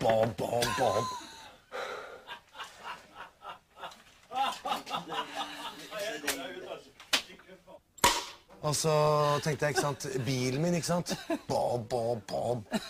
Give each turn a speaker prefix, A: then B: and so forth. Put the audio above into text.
A: Bob, Bob, Bob. Og så tenkte jeg, ikke sant Bilen min, ikke sant. Bob, Bob, Bob.